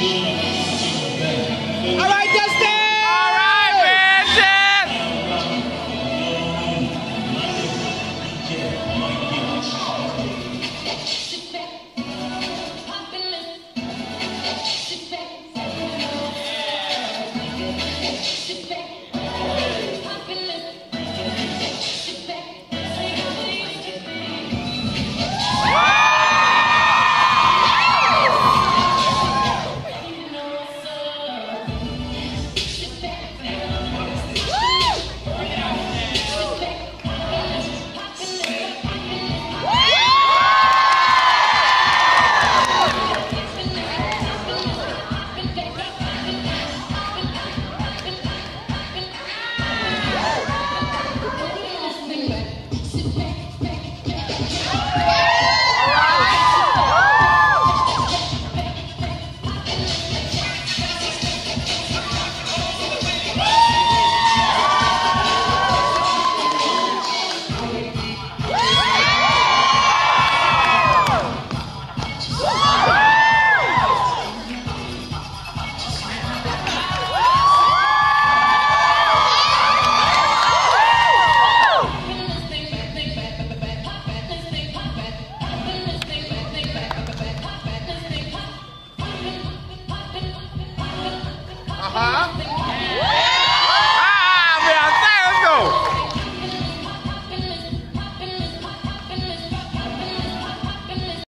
de